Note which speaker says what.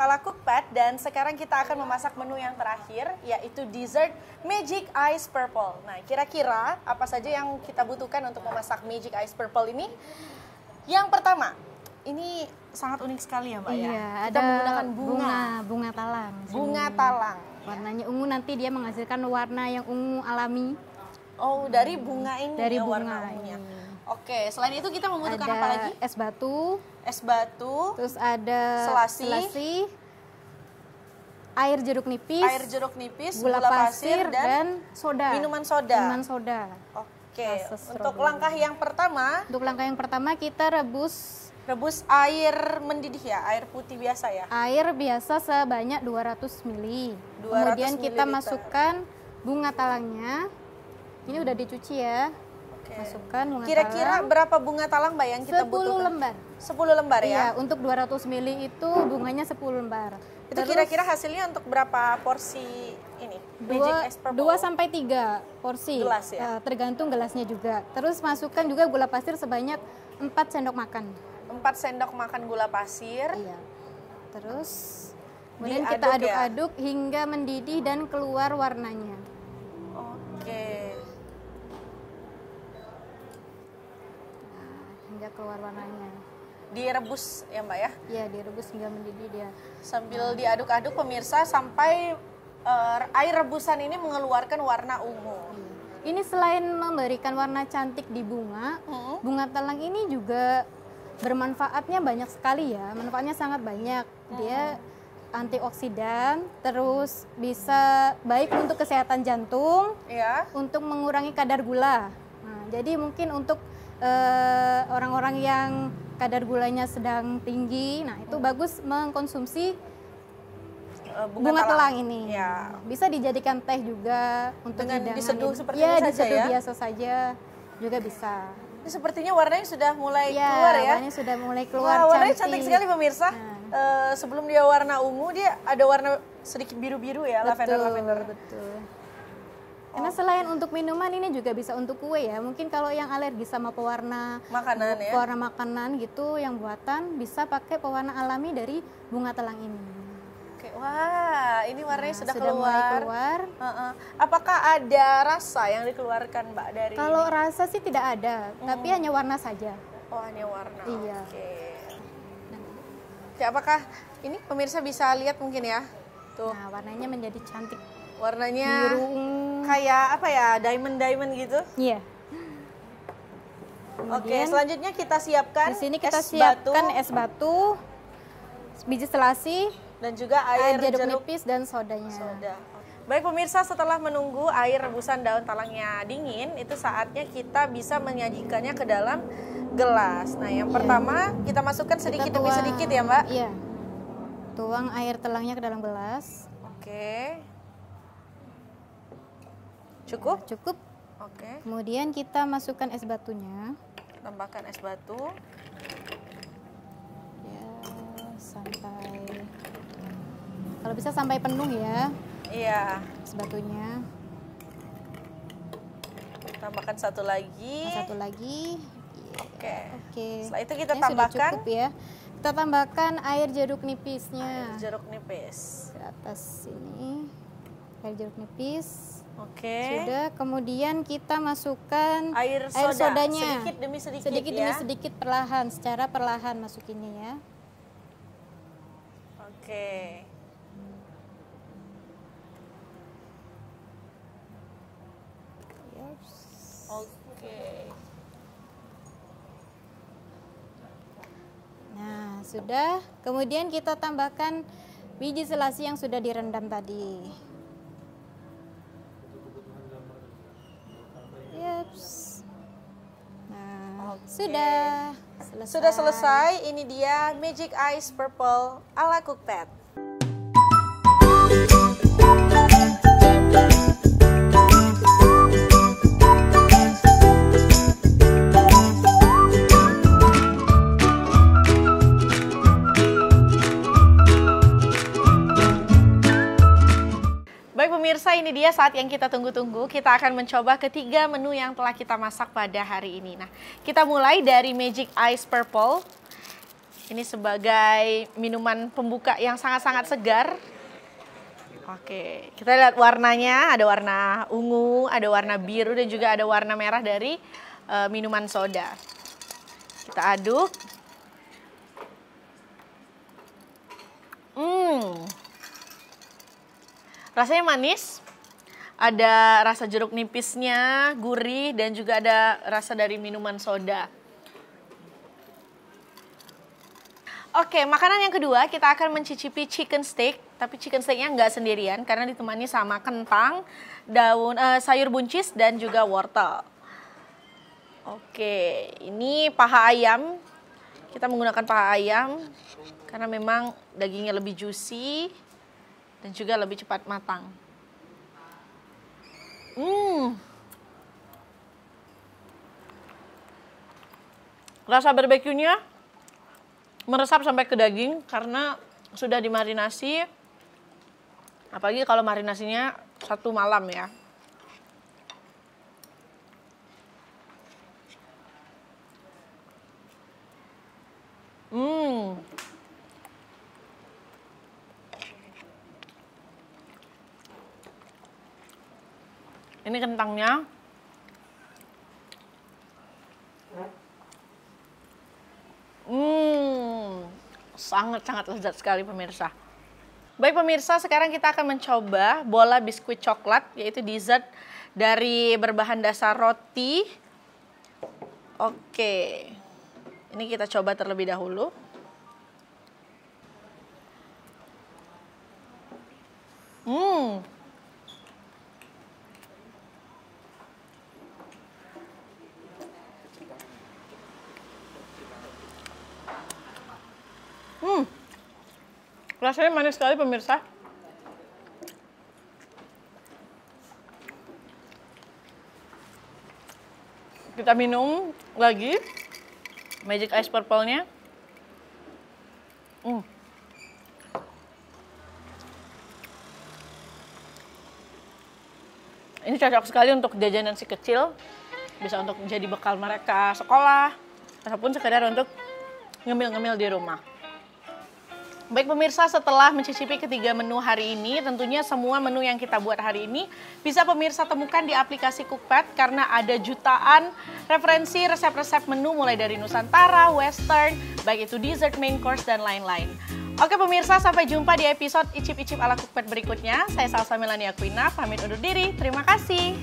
Speaker 1: ala Cookpad dan sekarang kita akan memasak menu yang terakhir yaitu dessert Magic Ice Purple. Nah, kira-kira apa saja yang kita butuhkan untuk memasak Magic Ice Purple ini? Yang pertama, ini sangat unik sekali ya, Mbak
Speaker 2: Iya,
Speaker 1: ya. Kita
Speaker 2: ada
Speaker 1: menggunakan bunga,
Speaker 2: bunga, bunga talang.
Speaker 1: bunga talang.
Speaker 2: Warnanya ungu nanti dia menghasilkan warna yang ungu alami
Speaker 1: Oh, dari bunga ini
Speaker 2: dari
Speaker 1: ya,
Speaker 2: bunga
Speaker 1: warna ungunya.
Speaker 2: ini.
Speaker 1: Oke, selain itu kita membutuhkan
Speaker 2: Ada
Speaker 1: apa lagi?
Speaker 2: es batu,
Speaker 1: Es batu,
Speaker 2: terus ada
Speaker 1: Selasi.
Speaker 2: air jeruk nipis,
Speaker 1: air jeruk nipis,
Speaker 2: gula, pasir, dan, soda.
Speaker 1: minuman soda.
Speaker 2: Minuman soda.
Speaker 1: Oke,
Speaker 2: Rasa
Speaker 1: untuk
Speaker 2: strawberry.
Speaker 1: langkah yang pertama
Speaker 2: Untuk langkah yang pertama kita rebus
Speaker 1: rebus air mendidih ya, air putih biasa ya.
Speaker 2: air biasa sebanyak 200 ml.
Speaker 1: 200
Speaker 2: Kemudian kita
Speaker 1: mililiter.
Speaker 2: masukkan bunga talangnya. Ini udah dicuci ya. Masukkan bunga
Speaker 1: Kira-kira
Speaker 2: talang.
Speaker 1: berapa bunga talang Mbak yang kita
Speaker 2: 10
Speaker 1: butuhkan?
Speaker 2: lembar.
Speaker 1: 10 lembar ya.
Speaker 2: Iya, untuk 200 ml itu bunganya 10 lembar.
Speaker 1: Itu kira-kira hasilnya untuk berapa porsi ini?
Speaker 2: Dua, sampai tiga porsi.
Speaker 1: Gelas ya?
Speaker 2: Eh, tergantung gelasnya juga. Terus masukkan juga gula pasir sebanyak 4 sendok makan.
Speaker 1: 4 sendok makan gula pasir.
Speaker 2: Iya. Terus kemudian kita
Speaker 1: ya?
Speaker 2: aduk-aduk hingga mendidih dan keluar warnanya. Keluar warnanya.
Speaker 1: Direbus ya Mbak ya.
Speaker 2: Iya, direbus hingga mendidih dia.
Speaker 1: Sambil diaduk-aduk pemirsa sampai eh, air rebusan ini mengeluarkan warna ungu.
Speaker 2: Iya. Ini selain memberikan warna cantik di bunga,
Speaker 1: Hmm.
Speaker 2: bunga talang ini juga bermanfaatnya banyak sekali ya. Manfaatnya sangat banyak. Dia antioksidan, terus bisa baik untuk kesehatan jantung,
Speaker 1: Ya.
Speaker 2: untuk mengurangi kadar gula. Nah, jadi mungkin untuk eh, orang-orang yang kadar gulanya sedang tinggi, nah itu bagus mengkonsumsi
Speaker 1: Eh,
Speaker 2: bunga, telang. ini.
Speaker 1: Ya.
Speaker 2: Bisa dijadikan teh juga untuk
Speaker 1: Dengan
Speaker 2: hidangan
Speaker 1: diseduh
Speaker 2: ini.
Speaker 1: seperti
Speaker 2: ya,
Speaker 1: ini saja
Speaker 2: diseduh
Speaker 1: ya?
Speaker 2: biasa saja juga bisa.
Speaker 1: Ini sepertinya warnanya sudah mulai
Speaker 2: Ya,
Speaker 1: keluar ya.
Speaker 2: warnanya sudah mulai keluar
Speaker 1: Wah, warnanya
Speaker 2: cantik.
Speaker 1: cantik sekali pemirsa.
Speaker 2: Nah.
Speaker 1: Eh, sebelum dia warna ungu, dia ada warna sedikit biru-biru ya, lavender
Speaker 2: Betul,
Speaker 1: lavender.
Speaker 2: betul. Karena selain untuk minuman ini juga bisa untuk kue ya. Mungkin kalau yang alergi sama pewarna
Speaker 1: Makanan ya.
Speaker 2: pewarna makanan gitu yang buatan bisa pakai pewarna alami dari bunga telang ini.
Speaker 1: Oke, wah, ini warnanya
Speaker 2: Nah,
Speaker 1: sudah,
Speaker 2: mulai
Speaker 1: keluar.
Speaker 2: keluar.
Speaker 1: Heeh. Apakah ada rasa yang dikeluarkan Mbak dari
Speaker 2: Kalau
Speaker 1: ini?
Speaker 2: rasa sih tidak ada, tapi
Speaker 1: Hmm.
Speaker 2: hanya warna saja.
Speaker 1: Oh, hanya warna.
Speaker 2: Iya.
Speaker 1: Oke. Oke, apakah ini pemirsa bisa lihat mungkin ya? Tuh,
Speaker 2: Nah, warnanya menjadi cantik
Speaker 1: warnanya
Speaker 2: biru ungu.
Speaker 1: Kayak apa ya? Diamond-diamond gitu.
Speaker 2: Iya.
Speaker 1: Oke,
Speaker 2: Kemudian
Speaker 1: selanjutnya kita siapkan
Speaker 2: di sini kita
Speaker 1: es
Speaker 2: siapkan
Speaker 1: batu
Speaker 2: es batu, biji selasi,
Speaker 1: dan juga
Speaker 2: air,
Speaker 1: air,
Speaker 2: jeruk,
Speaker 1: jeruk
Speaker 2: nipis dan sodanya.
Speaker 1: soda. Baik pemirsa, setelah menunggu air rebusan daun talangnya dingin, itu saatnya kita bisa menyajikannya ke dalam gelas. Nah, yang pertama kita masukkan
Speaker 2: Kita
Speaker 1: sedikit demi
Speaker 2: tuang-
Speaker 1: sedikit ya, Mbak.
Speaker 2: Iya. Tuang air telangnya ke dalam gelas.
Speaker 1: Oke. Cukup?
Speaker 2: Cukup.
Speaker 1: Oke.
Speaker 2: Kemudian kita masukkan es batunya.
Speaker 1: Tambahkan es batu.
Speaker 2: Ya, sampai kalau bisa sampai penuh ya
Speaker 1: Iya.
Speaker 2: es batunya.
Speaker 1: Tambahkan satu lagi.
Speaker 2: Satu lagi.
Speaker 1: Oke.
Speaker 2: Oke.
Speaker 1: Setelah itu kita
Speaker 2: Ini sudah
Speaker 1: tambahkan
Speaker 2: cukup ya. Kita tambahkan air jeruk nipisnya.
Speaker 1: air jeruk nipis.
Speaker 2: Di atas sini. Air jeruk nipis.
Speaker 1: Oke.
Speaker 2: Sudah, kemudian kita masukkan
Speaker 1: Air
Speaker 2: air
Speaker 1: soda
Speaker 2: sodanya.
Speaker 1: sedikit demi sedikit,
Speaker 2: sedikit
Speaker 1: ya.
Speaker 2: demi sedikit perlahan, secara perlahan masukinnya ya.
Speaker 1: Oke.
Speaker 2: Yaps.
Speaker 1: Oke.
Speaker 2: Nah, sudah. Kemudian kita tambahkan biji selasi yang sudah direndam tadi. Nah,
Speaker 1: Oke.
Speaker 2: sudah selesai.
Speaker 1: Sudah selesai. Ini dia Magic Ice Purple ala Cookpad. Pemirsa, ini dia saat yang kita tunggu-tunggu. Kita akan mencoba ketiga menu yang telah kita masak pada hari ini. Nah, kita mulai dari Magic Ice Purple. Ini sebagai minuman pembuka yang sangat-sangat segar. Oke, kita lihat warnanya. Ada warna ungu, ada warna biru, dan juga ada warna merah dari uh, minuman soda. Kita aduk. Hmm, rasanya manis. Ada rasa jeruk nipisnya, gurih, dan juga ada rasa dari minuman soda. Oke, makanan yang kedua kita akan mencicipi chicken steak, tapi chicken steaknya nggak sendirian karena ditemani sama kentang, daun uh, sayur buncis dan juga wortel. Oke, ini paha ayam. Kita menggunakan paha ayam karena memang dagingnya lebih juicy dan juga lebih cepat matang. Hmm. Rasa barbeque-nya meresap sampai ke daging karena sudah dimarinasi. Apalagi kalau marinasinya satu malam ya. Hmm. Ini kentangnya Hmm, sangat-sangat lezat sekali pemirsa. Baik pemirsa, sekarang kita akan mencoba bola biskuit coklat, yaitu dessert dari berbahan dasar roti. Oke, ini kita coba terlebih dahulu. Hmm, Hmm. Rasanya manis sekali pemirsa. Kita minum lagi Magic Ice Purple-nya. Hmm. Ini cocok sekali untuk jajanan si kecil. Bisa untuk menjadi bekal mereka sekolah. Ataupun sekedar untuk ngemil-ngemil di rumah. Baik pemirsa, setelah mencicipi ketiga menu hari ini, tentunya semua menu yang kita buat hari ini bisa pemirsa temukan di aplikasi Cookpad karena ada jutaan referensi resep-resep menu mulai dari Nusantara, Western, baik itu dessert, main course, dan lain-lain. Oke pemirsa, sampai jumpa di episode Icip-Icip ala Cookpad berikutnya. Saya Salsa Melania Aquina, pamit undur diri. Terima kasih.